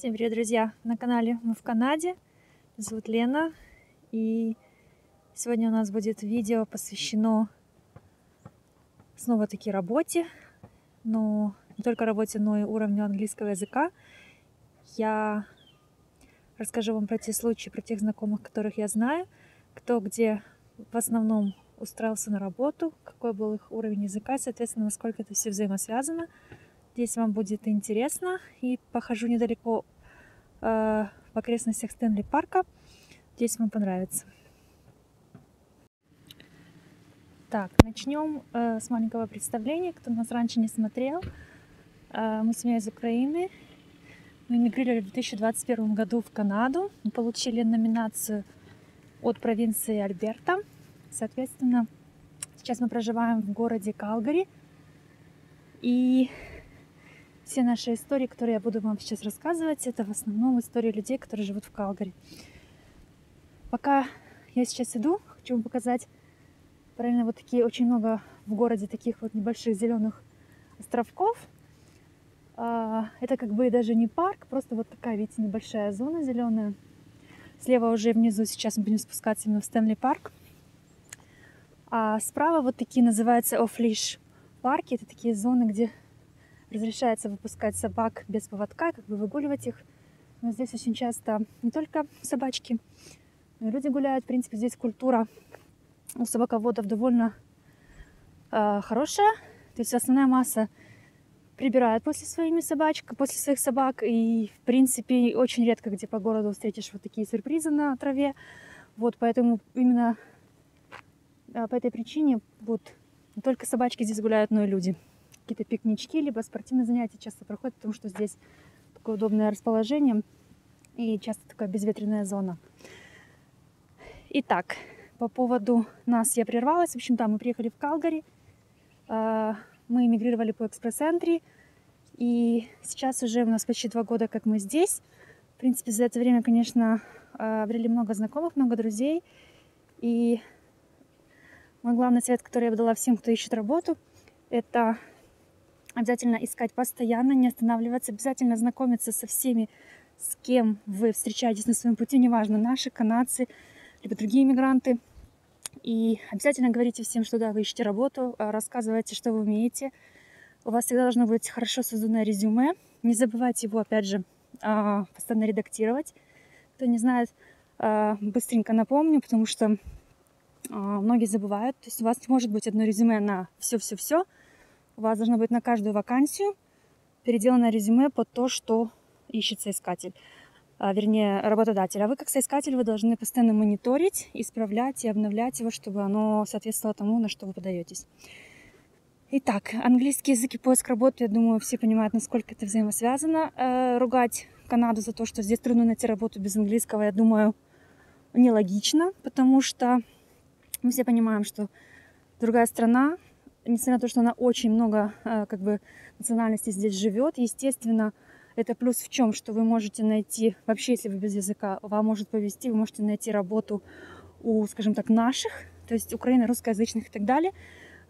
Всем привет, друзья! На канале мы в Канаде. Меня зовут Лена. И сегодня у нас будет видео посвящено снова-таки работе. Но не только работе, но и уровню английского языка. Я расскажу вам про те случаи, про тех знакомых, которых я знаю, кто где в основном устраивался на работу, какой был их уровень языка, соответственно, насколько это все взаимосвязано. Здесь вам будет интересно. И похожу недалеко э, в окрестностях Стэнли парка. Здесь вам понравится. Так, начнем э, с маленького представления. Кто нас раньше не смотрел, э, мы семья из Украины. Мы эмигрировали в 2021 году в Канаду. Мы получили номинацию от провинции Альберта. Соответственно, сейчас мы проживаем в городе Калгари. И все наши истории, которые я буду вам сейчас рассказывать, это в основном истории людей, которые живут в Калгари. Пока я сейчас иду, хочу вам показать правильно вот такие очень много в городе таких вот небольших зеленых островков. А, это как бы даже не парк, просто вот такая, видите, небольшая зона зеленая. Слева уже внизу сейчас мы будем спускаться именно в Стэнли парк. А справа вот такие называются оф-лиш парки. Это такие зоны, где разрешается выпускать собак без поводка, как бы выгуливать их. Но здесь очень часто не только собачки, но и люди гуляют. В принципе, здесь культура у собаководов довольно э, хорошая. То есть основная масса прибирает после своими собачек, после своих собак. И, в принципе, очень редко где по городу встретишь вот такие сюрпризы на траве. Вот, поэтому именно э, по этой причине вот не только собачки здесь гуляют, но и люди какие-то пикнички, либо спортивные занятия часто проходят, потому что здесь такое удобное расположение и часто такая безветренная зона. Итак, по поводу нас я прервалась. В общем, да, мы приехали в Калгари. А, мы эмигрировали по экспресс-энтри. И сейчас уже у нас почти два года, как мы здесь. В принципе, за это время, конечно, обрели много знакомых, много друзей. И мой главный совет, который я бы дала всем, кто ищет работу, это обязательно искать постоянно, не останавливаться, обязательно знакомиться со всеми, с кем вы встречаетесь на своем пути, неважно, наши, канадцы, либо другие мигранты. И обязательно говорите всем, что да, вы ищете работу, а, рассказывайте, что вы умеете. У вас всегда должно быть хорошо созданное резюме. Не забывайте его, опять же, а, постоянно редактировать. Кто не знает, а, быстренько напомню, потому что многие забывают. То есть у вас может быть одно резюме на все-все-все, у вас должно быть на каждую вакансию переделано резюме под то, что ищет соискатель, а, вернее, работодатель. А вы как соискатель, вы должны постоянно мониторить, исправлять и обновлять его, чтобы оно соответствовало тому, на что вы подаетесь. Итак, английский язык и поиск работы, я думаю, все понимают, насколько это взаимосвязано. Э, ругать Канаду за то, что здесь трудно найти работу без английского, я думаю, нелогично, потому что мы все понимаем, что другая страна, несмотря на то, что она очень много э, как бы национальностей здесь живет, естественно, это плюс в чем, что вы можете найти, вообще, если вы без языка, вам может повезти, вы можете найти работу у, скажем так, наших, то есть Украины, русскоязычных и так далее.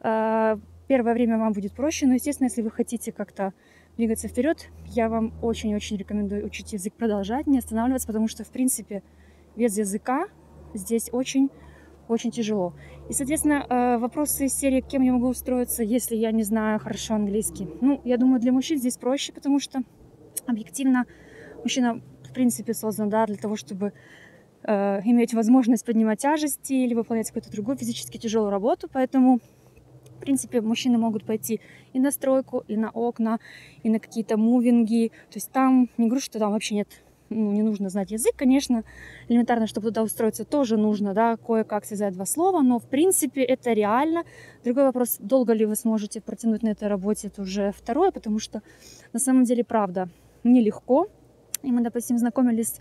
Э, первое время вам будет проще, но, естественно, если вы хотите как-то двигаться вперед, я вам очень-очень рекомендую учить язык, продолжать, не останавливаться, потому что, в принципе, без языка здесь очень очень тяжело. И, соответственно, э, вопросы из серии, кем я могу устроиться, если я не знаю хорошо английский. Ну, я думаю, для мужчин здесь проще, потому что объективно мужчина, в принципе, создан да, для того, чтобы э, иметь возможность поднимать тяжести или выполнять какую-то другую физически тяжелую работу. Поэтому, в принципе, мужчины могут пойти и на стройку, и на окна, и на какие-то мувинги. То есть там, не говорю, что там вообще нет ну, не нужно знать язык, конечно, элементарно, чтобы туда устроиться, тоже нужно, да, кое-как связать два слова, но, в принципе, это реально. Другой вопрос, долго ли вы сможете протянуть на этой работе, это уже второе, потому что, на самом деле, правда, нелегко. И мы, допустим, знакомились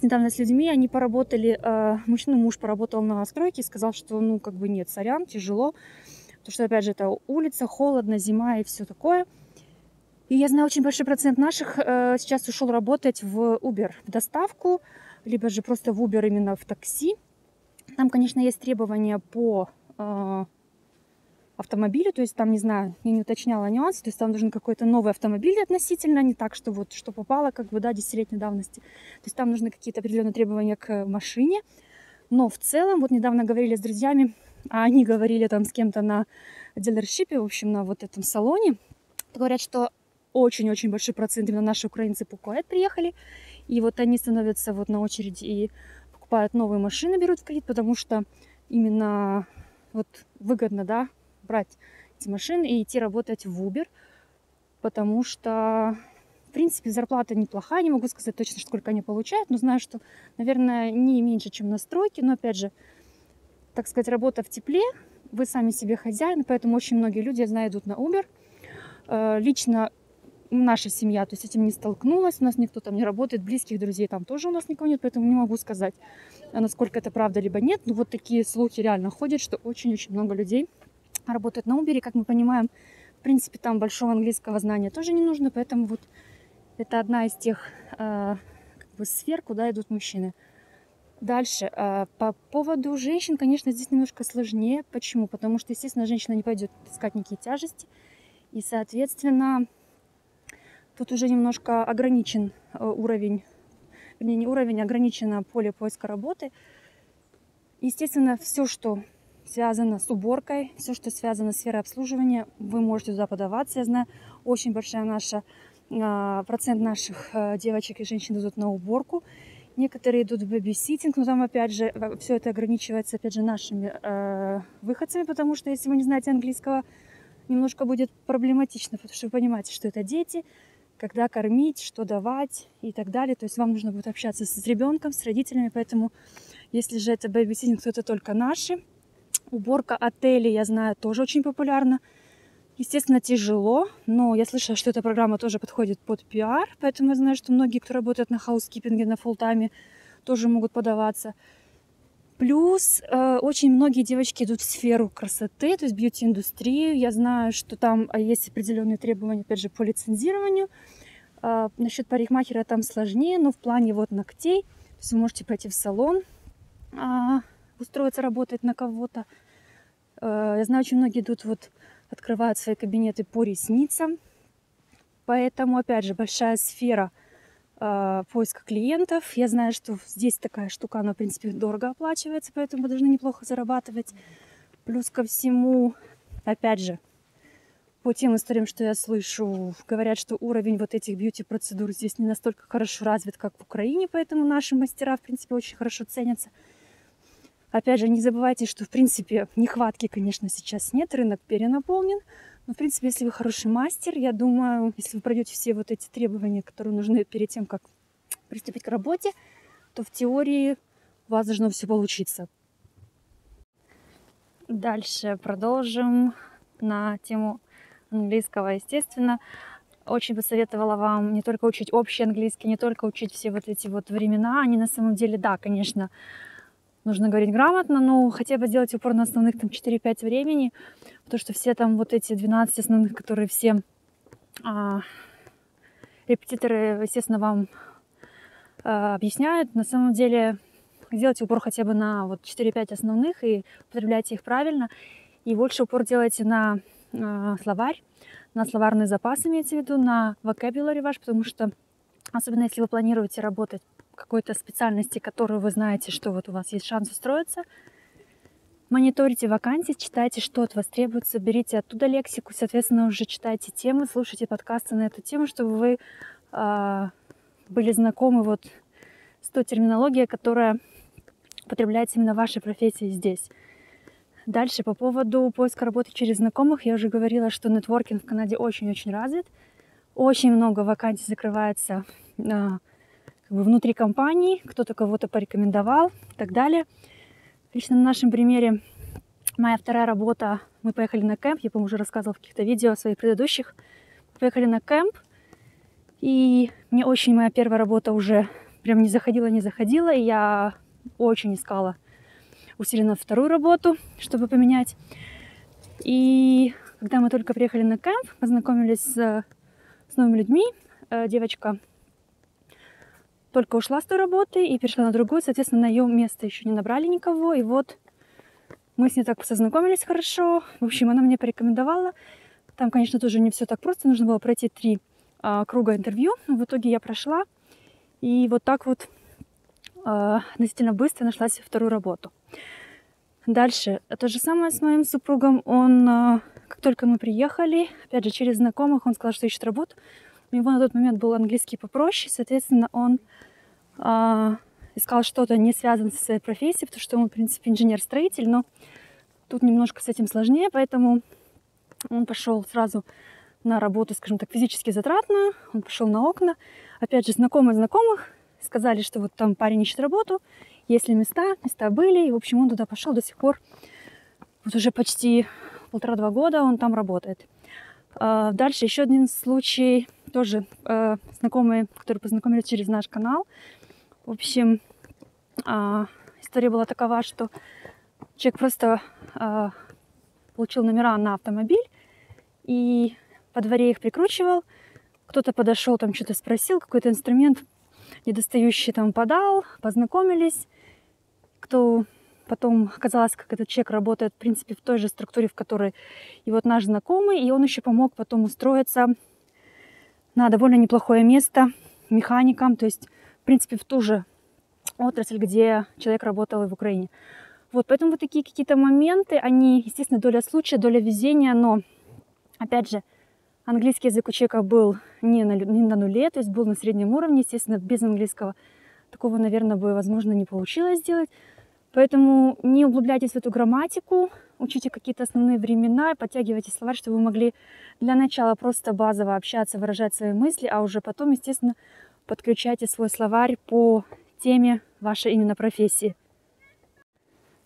недавно с людьми, они поработали, э, мужчина, муж поработал на стройке и сказал, что, ну, как бы нет, сорян, тяжело, потому что, опять же, это улица, холодно, зима и все такое – и я знаю, очень большой процент наших э, сейчас ушел работать в Uber, в доставку, либо же просто в Uber именно в такси. Там, конечно, есть требования по э, автомобилю, то есть там, не знаю, я не уточняла нюансы, то есть там должен какой-то новый автомобиль относительно, не так, что вот что попало, как бы, да, десятилетней давности. То есть там нужны какие-то определенные требования к машине, но в целом, вот недавно говорили с друзьями, а они говорили там с кем-то на дилершипе, в общем, на вот этом салоне, говорят, что очень-очень большой процент именно наши украинцы покупают, приехали, и вот они становятся вот на очередь и покупают новые машины, берут в кредит, потому что именно вот выгодно, да, брать эти машины и идти работать в Uber, потому что, в принципе, зарплата неплохая, не могу сказать точно, сколько они получают, но знаю, что, наверное, не меньше, чем на стройке, но, опять же, так сказать, работа в тепле, вы сами себе хозяин, поэтому очень многие люди, я знаю, идут на Uber. Э, лично наша семья, то есть этим не столкнулась, у нас никто там не работает, близких друзей там тоже у нас никого нет, поэтому не могу сказать, насколько это правда либо нет. Но вот такие слухи реально ходят, что очень-очень много людей работает на Uber, как мы понимаем, в принципе, там большого английского знания тоже не нужно, поэтому вот это одна из тех э, как бы сфер, куда идут мужчины. Дальше. Э, по поводу женщин, конечно, здесь немножко сложнее. Почему? Потому что, естественно, женщина не пойдет искать никакие тяжести. И, соответственно, тут уже немножко ограничен э, уровень, не уровень, а ограничено поле поиска работы. Естественно, все, что связано с уборкой, все, что связано с сферой обслуживания, вы можете туда подаваться. Я знаю, очень большая наша а, процент наших э, девочек и женщин идут на уборку. Некоторые идут в бэби-ситинг, но там, опять же, все это ограничивается, опять же, нашими э, выходцами, потому что, если вы не знаете английского, немножко будет проблематично, потому что вы понимаете, что это дети, когда кормить, что давать и так далее. То есть вам нужно будет общаться с ребенком, с родителями, поэтому если же это babysitting, то это только наши. Уборка отелей, я знаю, тоже очень популярна. Естественно, тяжело, но я слышала, что эта программа тоже подходит под пиар, поэтому я знаю, что многие, кто работает на housekeeping е, на full-time е, тоже могут подаваться. Плюс э, очень многие девочки идут в сферу красоты, то есть бьюти-индустрию. Я знаю, что там а, есть определенные требования, опять же, по лицензированию. Э, насчет парикмахера там сложнее, но в плане вот ногтей, то есть вы можете пойти в салон, э, устроиться работать на кого-то. Э, я знаю, очень многие идут вот открывают свои кабинеты по ресницам. Поэтому, опять же, большая сфера э, поиска клиентов. Я знаю, что здесь такая штука, она, в принципе, дорого оплачивается, поэтому вы должны неплохо зарабатывать. Плюс ко всему, опять же, по тем историям, что я слышу, говорят, что уровень вот этих бьюти-процедур здесь не настолько хорошо развит, как в Украине, поэтому наши мастера, в принципе, очень хорошо ценятся. Опять же, не забывайте, что, в принципе, нехватки, конечно, сейчас нет, рынок перенаполнен. Но, в принципе, если вы хороший мастер, я думаю, если вы пройдете все вот эти требования, которые нужны перед тем, как приступить к работе, то в теории у вас должно все получиться. Дальше продолжим на тему английского, естественно. Очень бы советовала вам не только учить общий английский, не только учить все вот эти вот времена. Они на самом деле, да, конечно, нужно говорить грамотно, но хотя бы сделать упор на основных там 4-5 времени, потому что все там вот эти 12 основных, которые все а, репетиторы, естественно, вам а, объясняют, на самом деле сделайте упор хотя бы на вот 4-5 основных и употребляйте их правильно. И больше упор делайте на а, словарь, на словарный запас имеется в виду, на vocabulary ваш, потому что особенно если вы планируете работать какой-то специальности, которую вы знаете, что вот у вас есть шанс устроиться, мониторите вакансии, читайте, что от вас требуется, берите оттуда лексику, соответственно, уже читайте темы, слушайте подкасты на эту тему, чтобы вы э, были знакомы вот с той терминологией, которая употребляется именно в вашей профессии здесь. Дальше по поводу поиска работы через знакомых. Я уже говорила, что нетворкинг в Канаде очень-очень развит. Очень много вакансий закрывается а, внутри компании, кто-то кого-то порекомендовал и так далее. Лично на нашем примере моя вторая работа, мы поехали на кемп, я, по-моему, уже рассказывала в каких-то видео своих предыдущих. Поехали на кемп, и мне очень моя первая работа уже прям не заходила, не заходила, и я очень искала усиленно вторую работу, чтобы поменять. И когда мы только приехали на кемп, познакомились с, с новыми людьми, э, девочка только ушла с той работы и перешла на другую. Соответственно, на ее место еще не набрали никого. И вот Мы с ней так познакомились хорошо. В общем, она мне порекомендовала. Там, конечно, тоже не все так просто. Нужно было пройти три а, круга интервью. Но в итоге я прошла. И вот так вот а, относительно быстро нашла себе вторую работу. Дальше. То же самое с моим супругом. Он, а, как только мы приехали, опять же, через знакомых, он сказал, что ищет работу. У него на тот момент был английский попроще, соответственно, он а, искал что-то не связанное со своей профессией, потому что он, в принципе, инженер-строитель, но тут немножко с этим сложнее, поэтому он пошел сразу на работу, скажем так, физически затратную, он пошел на окна. Опять же, знакомые знакомых сказали, что вот там парень ищет работу, есть ли места, места были, и, в общем, он туда пошел до сих пор. Вот уже почти полтора-два года он там работает. А, дальше еще один случай, тоже э, знакомые, которые познакомились через наш канал. В общем, а, история была такова, что человек просто а, получил номера на автомобиль и по дворе их прикручивал. Кто-то подошел, там что-то спросил, какой-то инструмент недостающий там подал, познакомились. Кто потом оказалось, как этот человек работает, в принципе, в той же структуре, в которой и вот наш знакомый, и он еще помог потом устроиться на довольно неплохое место механиком, то есть, в принципе, в ту же отрасль, где человек работал и в Украине. Вот, поэтому вот такие какие-то моменты, они, естественно, доля случая, доля везения, но, опять же, английский язык у человека был не на, не на нуле, то есть был на среднем уровне, естественно, без английского такого, наверное, бы, возможно, не получилось сделать. Поэтому не углубляйтесь в эту грамматику, учите какие-то основные времена, подтягивайте словарь, чтобы вы могли для начала просто базово общаться, выражать свои мысли, а уже потом, естественно, подключайте свой словарь по теме вашей именно профессии.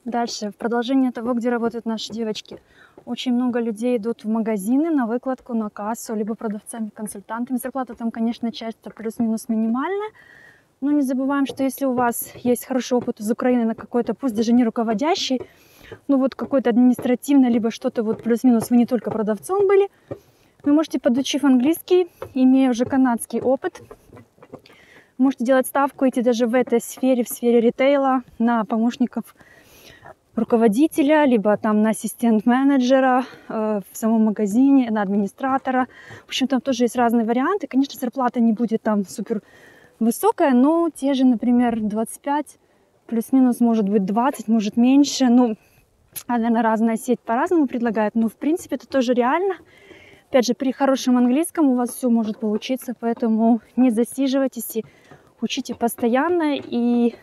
Дальше, в продолжение того, где работают наши девочки. Очень много людей идут в магазины на выкладку, на кассу, либо продавцами, консультантами. Зарплата там, конечно, часто плюс-минус минимальная. Но не забываем, что если у вас есть хороший опыт из Украины на какой-то, пусть даже не руководящий, ну вот какой-то административный, либо что-то вот плюс-минус, вы не только продавцом были, вы можете, подучив английский, имея уже канадский опыт, можете делать ставку, идти даже в этой сфере, в сфере ритейла, на помощников руководителя, либо там на ассистент-менеджера э, в самом магазине, на администратора. В общем, там тоже есть разные варианты. Конечно, зарплата не будет там супер высокая, но те же, например, 25, плюс-минус может быть 20, может меньше. Ну, наверное, разная сеть по-разному предлагает, но в принципе это тоже реально. Опять же, при хорошем английском у вас все может получиться, поэтому не засиживайтесь и учите постоянно. И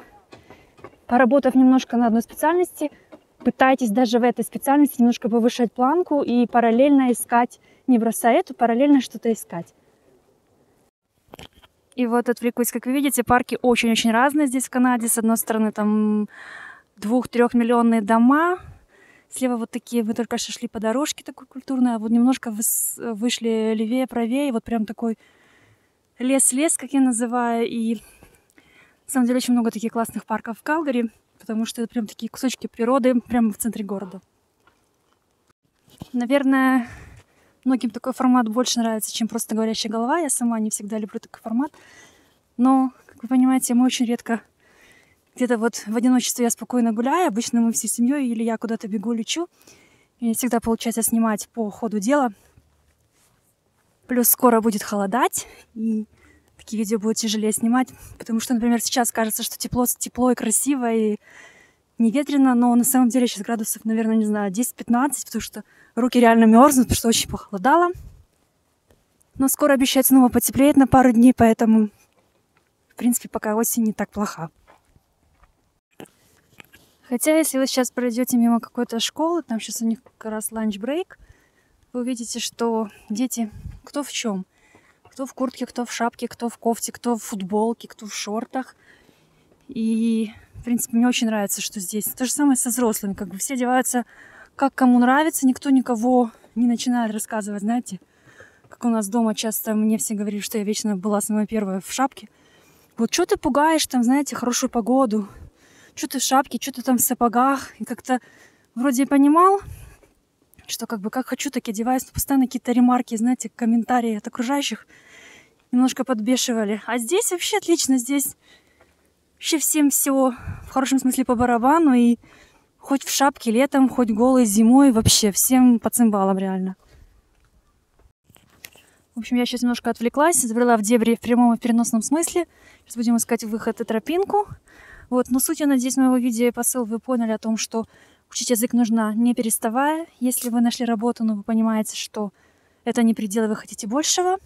поработав немножко на одной специальности, пытайтесь даже в этой специальности немножко повышать планку и параллельно искать, не бросая эту, параллельно что-то искать. И вот отвлекусь, как вы видите, парки очень-очень разные здесь в Канаде. С одной стороны, там двух-трехмиллионные дома. Слева вот такие, мы только что шли по дорожке такой культурной, а вот немножко вышли левее, правее, вот прям такой лес-лес, как я называю. И на самом деле очень много таких классных парков в Калгари, потому что это прям такие кусочки природы прямо в центре города. Наверное, Многим такой формат больше нравится, чем просто говорящая голова. Я сама не всегда люблю такой формат. Но, как вы понимаете, мы очень редко где-то вот в одиночестве я спокойно гуляю. Обычно мы всей семьей или я куда-то бегу, лечу. И не всегда получается снимать по ходу дела. Плюс скоро будет холодать, и такие видео будет тяжелее снимать, потому что, например, сейчас кажется, что тепло, тепло и красиво, и не ветрено, но на самом деле сейчас градусов, наверное, не знаю, 10-15, потому что руки реально мерзнут, потому что очень похолодало. Но скоро обещают снова потеплеет на пару дней, поэтому, в принципе, пока осень не так плоха. Хотя, если вы сейчас пройдете мимо какой-то школы, там сейчас у них как раз lunch break, вы увидите, что дети кто в чем. Кто в куртке, кто в шапке, кто в кофте, кто в футболке, кто в шортах. И в принципе, мне очень нравится, что здесь. То же самое со взрослыми. Как бы все одеваются, как кому нравится. Никто никого не начинает рассказывать, знаете. Как у нас дома часто мне все говорили, что я вечно была самая первая в шапке. Вот что ты пугаешь там, знаете, хорошую погоду. Что ты в шапке, что ты там в сапогах. И как-то вроде понимал, что как бы как хочу, так и одеваюсь. Но постоянно какие-то ремарки, знаете, комментарии от окружающих немножко подбешивали. А здесь вообще отлично. Здесь вообще всем все в хорошем смысле по барабану. И Хоть в шапке летом, хоть голой зимой, вообще всем по цимбалам реально. В общем, я сейчас немножко отвлеклась, забрела в дебри в прямом и в переносном смысле. Сейчас будем искать выход и тропинку. Вот, но суть, я надеюсь, моего видео и посыл вы поняли о том, что учить язык нужно не переставая. Если вы нашли работу, но вы понимаете, что это не предел, вы хотите большего,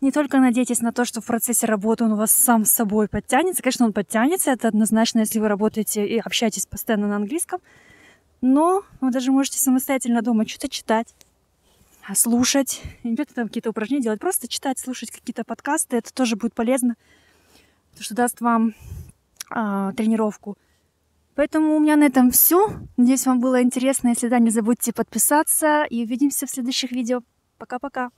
не только надейтесь на то, что в процессе работы он у вас сам с собой подтянется. Конечно, он подтянется, это однозначно, если вы работаете и общаетесь постоянно на английском. Но вы даже можете самостоятельно дома что-то читать а слушать, не там какие-то упражнения делать, просто читать, слушать какие-то подкасты, это тоже будет полезно, потому что даст вам а, тренировку. Поэтому у меня на этом все. Надеюсь, вам было интересно. Если да, не забудьте подписаться и увидимся в следующих видео. Пока-пока.